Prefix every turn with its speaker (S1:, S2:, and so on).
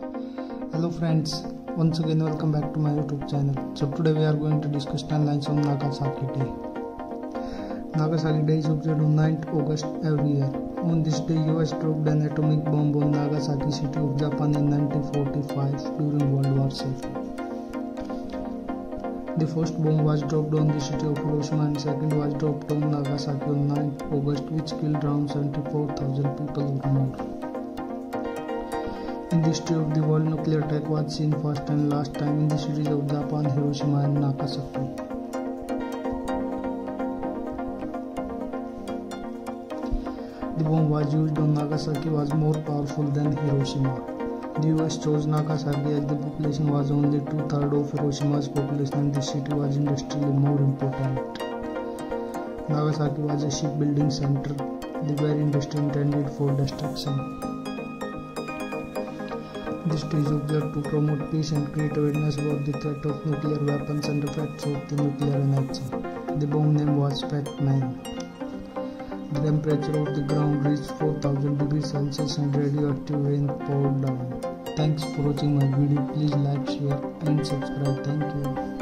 S1: Hello friends, once again welcome back to my YouTube channel. So today we are going to discuss 10 lines on Nagasaki Day. Nagasaki Day is observed on 9th August every year. On this day, US dropped an atomic bomb on Nagasaki city of Japan in 1945 during World War II. The first bomb was dropped on the city of Hiroshima and second was dropped on Nagasaki on 9th August which killed around 74,000 people or more. In the history of the world, nuclear attack was seen first and last time in the cities of Japan, Hiroshima and Nagasaki. The bomb was used on Nagasaki was more powerful than Hiroshima. The US chose Nagasaki as the population was only two-thirds of Hiroshima's population and the city was industrially more important. Nagasaki was a shipbuilding center, the very industry intended for destruction. This is observed to promote peace and create awareness about the threat of nuclear weapons and effects of the nuclear energy. The bomb name was Fat-Man. The temperature of the ground reached 4000 degrees Celsius and radioactive rain poured down. Thanks for watching my video. Please like, share and subscribe. Thank you.